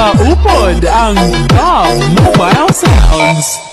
Kaupod ang Dog Mobile Sounds.